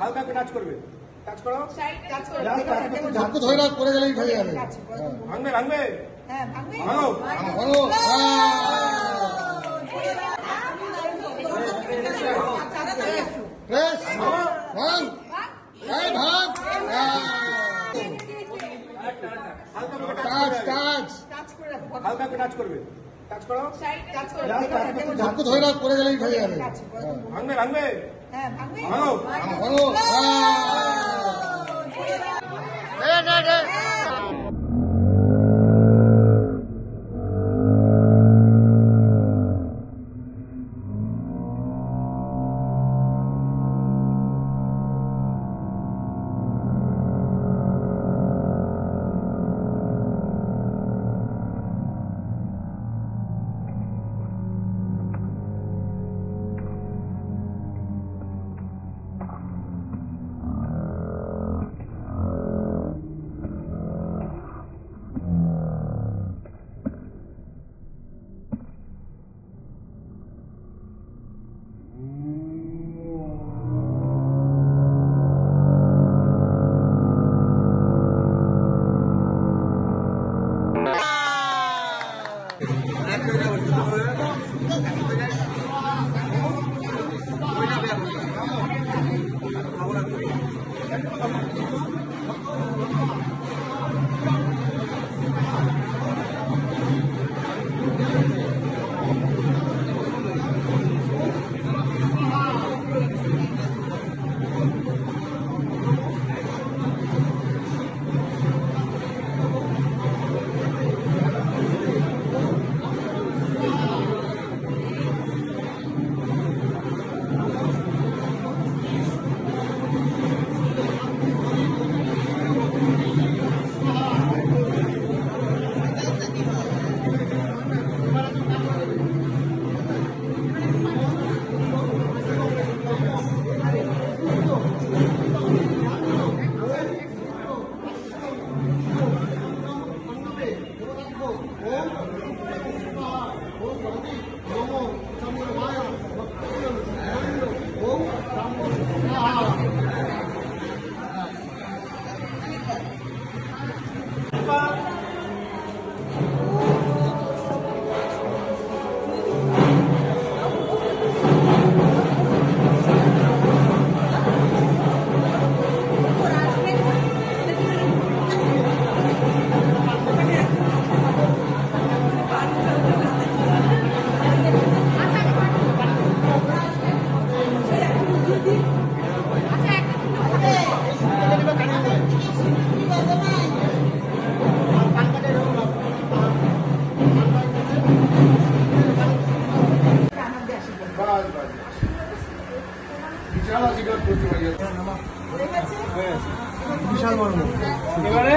হালকা করে হ্যাঁ ভাঙবে ভাঙো। টাচ টাচ হালকা করে টাচ করবে। টাচ করো। কাজ ধরে রাখ পড়ে গেলেই হয়ে যাবে। ভাঙবে ভাঙবে। হ্যাঁ ভাঙবে। ভাঙো। ভাঙো। anybody. হ্যাঁ। বিশাল বড় এবারে?